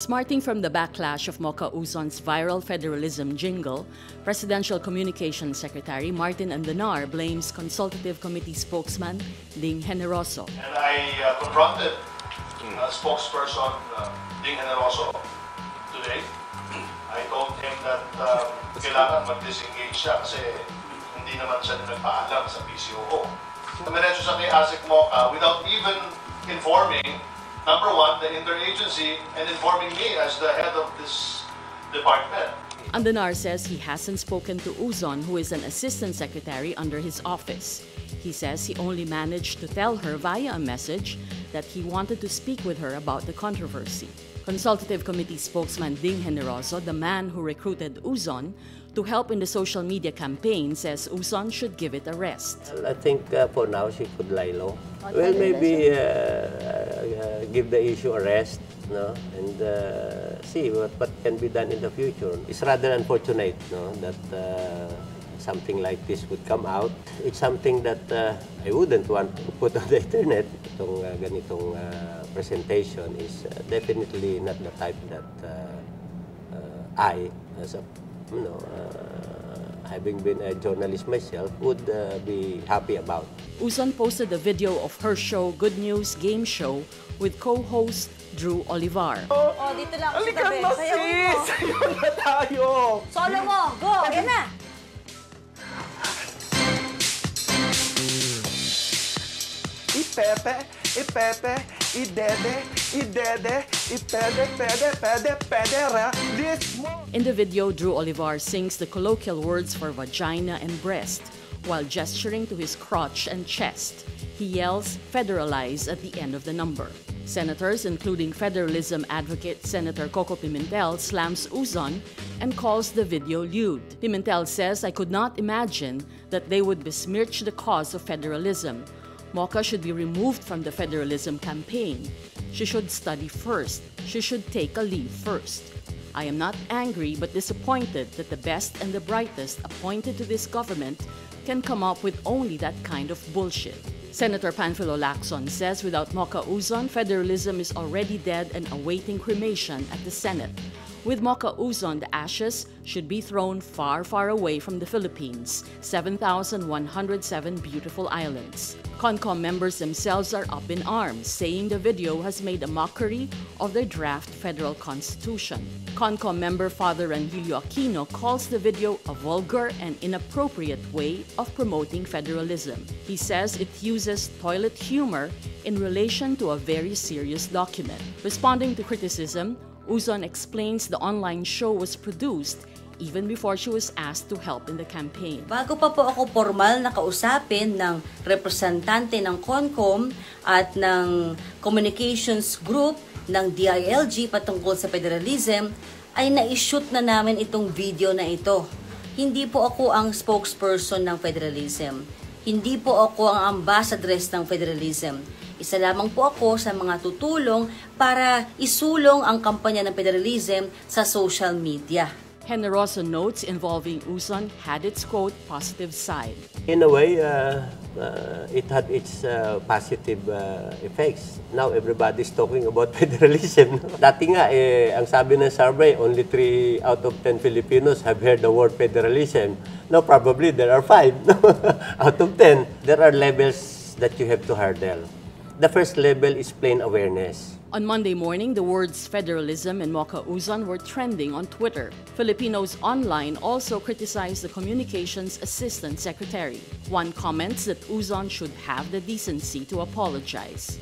Smarting from the backlash of Mocha Uson's viral federalism jingle, Presidential Communications Secretary Martin Andanar blames Consultative Committee spokesman Ding Generoso. And I uh, confronted uh, spokesperson uh, Ding Generoso today. I told him that uh, kailangan mag-disengage siya kasi hindi naman siya nagpaalam sa PCOO. Dumiretso siya kay ASec Mocha without even informing, number one, the interagency and informing me as the head of this department. Andanar says he hasn't spoken to Uson, who is an assistant secretary under his office. He says he only managed to tell her via a message that he wanted to speak with her about the controversy. Consultative Committee spokesman Ding Generoso, the man who recruited Uzon to help in the social media campaign, says Uzon should give it a rest. Well, I think uh, for now she could lie low. Well, maybe uh, uh, give the issue a rest, no, and uh, see what, what can be done in the future. It's rather unfortunate, no, that uh, something like this would come out. It's something that uh, I wouldn't want to put on the internet. Itong uh, ganitong uh, presentation is uh, definitely not the type that uh, uh, I, as a, you know, uh, having been a journalist myself, would uh, be happy about. Uzon posted a video of her show Good News Game Show with co-host Drew Olivar. Oh, dito lang ako sa Halika tabi. na, Sayawin mo. sis! Sayaw na tayo! Solo mo. Go. Yan na. Ipepe, ipepe, idede, idede, ipede, pede, pede, pedera, this. In the video, Drew Olivar sings the colloquial words for vagina and breast while gesturing to his crotch and chest. He yells, federalize at the end of the number. Senators, including federalism advocate Senator Koko Pimentel, slams Uson and calls the video lewd. Pimentel says, I could not imagine that they would besmirch the cause of federalism. Mocha should be removed from the federalism campaign. She should study first. She should take a leave first. I am not angry but disappointed that the best and the brightest appointed to this government can come up with only that kind of bullshit. Senator Panfilo Lacson says without Mocha Uson, federalism is already dead and awaiting cremation at the Senate. With Mocha Uson, the ashes should be thrown far, far away from the Philippines, 7,107 beautiful islands. CONCOM members themselves are up in arms, saying the video has made a mockery of their draft federal constitution. CONCOM member Father Ranhilio Aquino calls the video a vulgar and inappropriate way of promoting federalism. He says it uses toilet humor in relation to a very serious document. Responding to criticism, Uzon explains the online show was produced even before she was asked to help in the campaign. Bago pa po ako formal na kausapin ng representante ng CONCOM at ng communications group ng DILG patungkol sa federalism, ay na-shoot na namin itong video na ito. Hindi po ako ang spokesperson ng federalism. Hindi po ako ang ambassadress ng federalism. Isa lamang po ako sa mga tutulong para isulong ang kampanya ng federalism sa social media. Generoso notes involving Uzon had its quote positive side. In a way, uh, uh, it had its uh, positive uh, effects. Now everybody's talking about federalism. Dati nga, eh, ang sabi ng survey, only 3 out of 10 Filipinos have heard the word federalism. Now probably there are 5 out of 10. There are levels that you have to hurdle. The first level is plain awareness. On Monday morning, the words federalism and Mocha Uson were trending on Twitter. Filipinos online also criticized the communications assistant secretary. One comments that Uson should have the decency to apologize.